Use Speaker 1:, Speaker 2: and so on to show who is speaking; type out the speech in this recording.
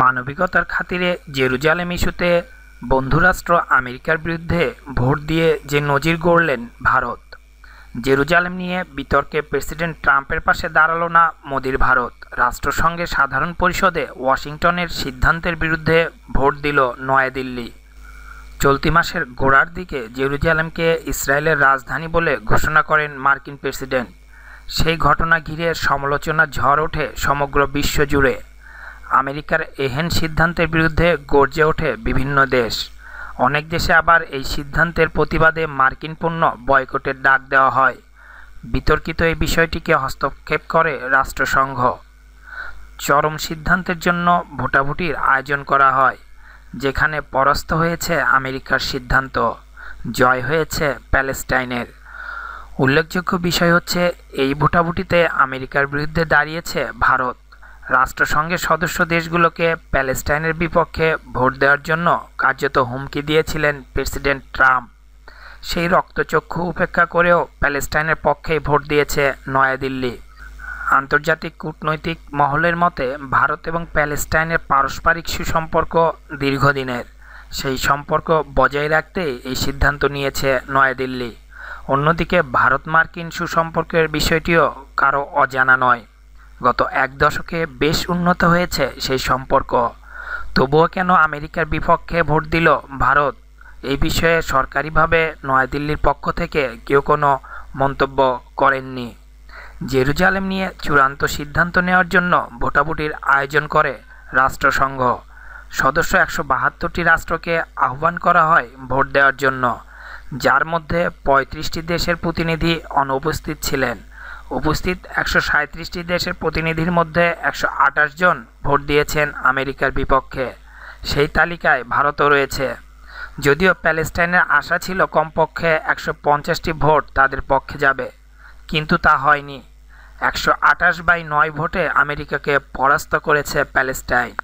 Speaker 1: মানবিকতার খাতিরে জেরুজালেম ইস্যুতে বন্ধুরাষ্ট্র আমেরিকার বিরুদ্ধে ভোট দিয়ে যে নজির গড়লেন ভারত। জেরুজালেম নিয়ে বিতর্কে প্রেসিডেন্ট ট্রাম্পের পাশে দাঁড়াল না মোদির ভারত। রাষ্ট্রসংঘের সাধারণ পরিষদে ওয়াশিংটনের সিদ্ধান্তের বিরুদ্ধে ভোট দিল নয়াদিল্লি। চলতি মাসের গোড়ার দিকে জেরুজালেমকে ইসরায়েলের রাজধানী বলে ঘোষণা করেন মার্কিন প্রেসিডেন্ট। সেই ঘটনা ঘিরে সমালোচনার ঝড় ওঠে সমগ্র বিশ্ব জুড়ে আমেরিকার এহেন সিদ্ধান্তের বিরুদ্ধে গর্জে ওঠে বিভিন্ন দেশ। অনেক দেশে আবার এই সিদ্ধান্তের প্রতিবাদে মার্কিন পণ্য বয়কটের ডাক দেওয়া হয়। বিতর্কিত এই বিষয়টিকে হস্তক্ষেপ করে রাষ্ট্রসংঘ। চরম সিদ্ধান্তের জন্য ভোটাভুটির আয়োজন করা হয়, যেখানে পরাস্ত হয়েছে আমেরিকার সিদ্ধান্ত। জয় হয়েছে প্যালেস্টাইনের। উল্লেখযোগ্য বিষয় হচ্ছে, এই ভোটাভুটিতে আমেরিকার বিরুদ্ধে দাঁড়িয়েছে ভারত। রাষ্ট্রসংঘের সদস্য দেশগুলোকে প্যালেস্টাইনের বিপক্ষে ভোট দেওয়ার জন্য কার্যত হুমকি দিয়েছিলেন প্রেসিডেন্ট ট্রাম্প। সেই রক্তচক্ষু উপেক্ষা করেও প্যালেস্টাইনের পক্ষেই ভোট দিয়েছে নয়াদিল্লি। আন্তর্জাতিক কূটনৈতিক মহলের মতে, ভারত এবং প্যালেস্টাইনের পারস্পরিক সুসম্পর্ক দীর্ঘদিনের। সেই সম্পর্ক বজায় রাখতে এই সিদ্ধান্ত নিয়েছে নয়াদিল্লি। অন্যদিকে ভারত মার্কিন সুসম্পর্কের বিষয়টিও কারও অজানা নয়। গত এক দশকে বেশ উন্নত হয়েছে সেই সম্পর্ক। তবুও কেন আমেরিকার বিপক্ষে ভোট দিল ভারত? এই বিষয়ে সরকারিভাবে নয়াদিল্লির পক্ষ থেকে কেউ কোনো মন্তব্য করেননি। জেরুজালেম নিয়ে চূড়ান্ত সিদ্ধান্ত নেওয়ার জন্য ভোটাভুটির আয়োজন করে রাষ্ট্রসংঘ। সদস্য একশো বাহাত্তরটি রাষ্ট্রকে আহ্বান করা হয় ভোট দেওয়ার জন্য, যার মধ্যে পঁয়ত্রিশটি দেশের প্রতিনিধি অনুপস্থিত ছিলেন। উপস্থিত একশো সাঁত্রিশটি দেশের প্রতিনিধির মধ্যে একশো আঠাশ জন ভোট দিয়েছেন আমেরিকার বিপক্ষে। সেই তালিকায় ভারতও রয়েছে। যদিও প্যালেস্টাইনের আশা ছিল কমপক্ষে একশো পঞ্চাশটি ভোট তাদের পক্ষে যাবে, কিন্তু তা হয়নি। একশো আঠাশ বাই নয় ভোটে আমেরিকাকে পরাস্ত করেছে প্যালেস্টাইন।